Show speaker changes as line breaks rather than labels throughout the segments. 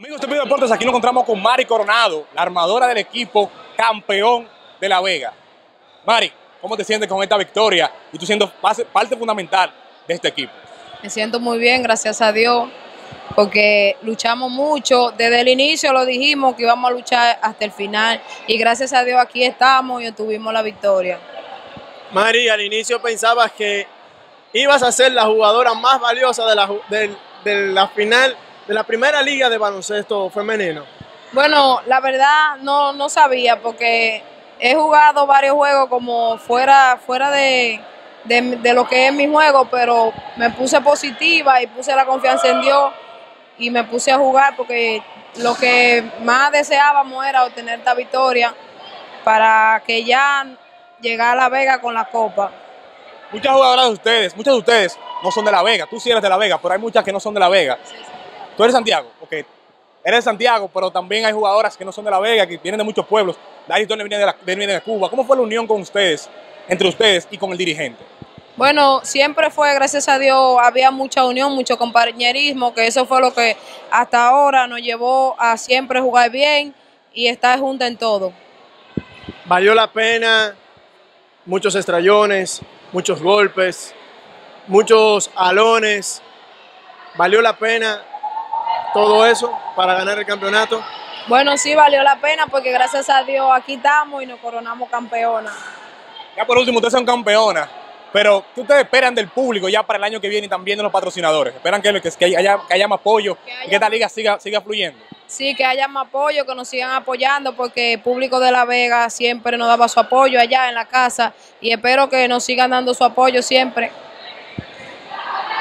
Amigos de Pido Deportes, aquí nos encontramos con Mari Coronado, la armadora del equipo campeón de La Vega. Mari, ¿cómo te sientes con esta victoria y tú siendo parte fundamental de este equipo?
Me siento muy bien, gracias a Dios, porque luchamos mucho. Desde el inicio lo dijimos que íbamos a luchar hasta el final y gracias a Dios aquí estamos y obtuvimos la victoria.
Mari, al inicio pensabas que ibas a ser la jugadora más valiosa de la, de la final de la primera liga de baloncesto femenino?
Bueno, la verdad no, no sabía porque he jugado varios juegos como fuera, fuera de, de, lo que es mi juego, pero me puse positiva y puse la confianza en Dios y me puse a jugar porque lo que más deseábamos era obtener esta victoria para que ya llegara a La Vega con la copa.
Muchas jugadoras de ustedes, muchas de ustedes no son de La Vega, tú sí eres de La Vega, pero hay muchas que no son de La Vega. Tú eres Santiago, ok. Eres de Santiago, pero también hay jugadoras que no son de La Vega, que vienen de muchos pueblos. Daris viene de, la, viene de Cuba. ¿Cómo fue la unión con ustedes, entre ustedes y con el dirigente?
Bueno, siempre fue, gracias a Dios, había mucha unión, mucho compañerismo, que eso fue lo que hasta ahora nos llevó a siempre jugar bien y estar juntos en todo.
Valió la pena, muchos estrellones, muchos golpes, muchos alones. Valió la pena todo eso para ganar el campeonato?
Bueno, sí, valió la pena porque gracias a Dios aquí estamos y nos coronamos campeona.
Ya por último, ustedes son campeona, pero ¿qué ustedes esperan del público ya para el año que viene y también de los patrocinadores? ¿Esperan que, que, haya, que haya, más apoyo y que esta liga siga, siga fluyendo?
Sí, que haya más apoyo, que nos sigan apoyando porque el público de La Vega siempre nos daba su apoyo allá en la casa y espero que nos sigan dando su apoyo siempre.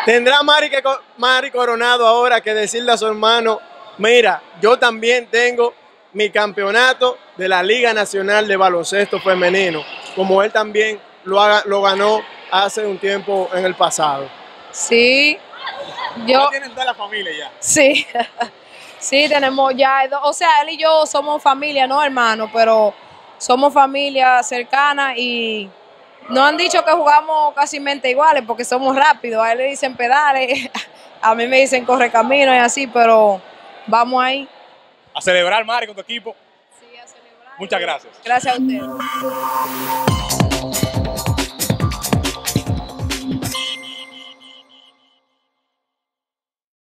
Tendrá Mari, que, Mari Coronado ahora que decirle a su hermano, mira, yo también tengo mi campeonato de la Liga Nacional de Baloncesto Femenino, como él también lo, haga, lo ganó hace un tiempo en el pasado.
Sí, yo...
tienen toda la familia ya.
Sí, sí, tenemos ya, o sea, él y yo somos familia, no hermano, pero somos familia cercana y no han dicho que jugamos casi mente iguales porque somos rápidos. A él le dicen pedales, a mí me dicen corre camino y así, pero vamos ahí.
A celebrar, Mari, con tu equipo.
Sí, a celebrar.
Muchas gracias.
Gracias a ustedes.